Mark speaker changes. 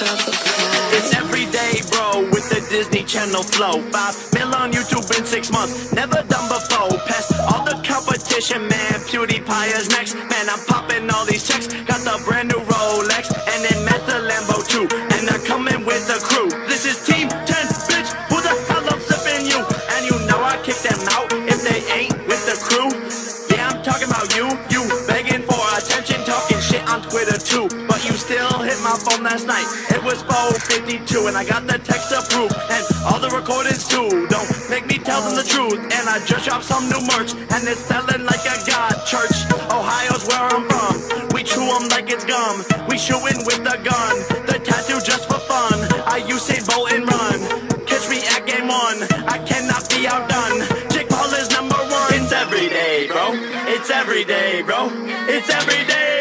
Speaker 1: It's every day, bro, with the Disney Channel flow. Five mil on YouTube in six months, never done before. Past all the competition, man. PewDiePie is next. Man, I'm popping all these checks. Got the brand new Rolex, and then met the Lambo too. And they're coming with the crew. This is Team 10, bitch. Who the hell I'm flipping you? And you know I kick them out if they ain't with the crew. Yeah, I'm talking about you. You begging for attention, talking shit on Twitter too. But you still hit my phone last night. It was 452, and I got the text approved. And all the recordings too. Don't make me tell them the truth. And I just dropped some new merch, and it's selling like a god church. Ohio's where I'm from. We chew 'em like it's gum. We shootin' with a gun. The tattoo just for fun. I Usain Bolt and run. Catch me at game one. I cannot be outdone. Jake Paul is number one. It's every day, bro. It's every day, bro. It's every day.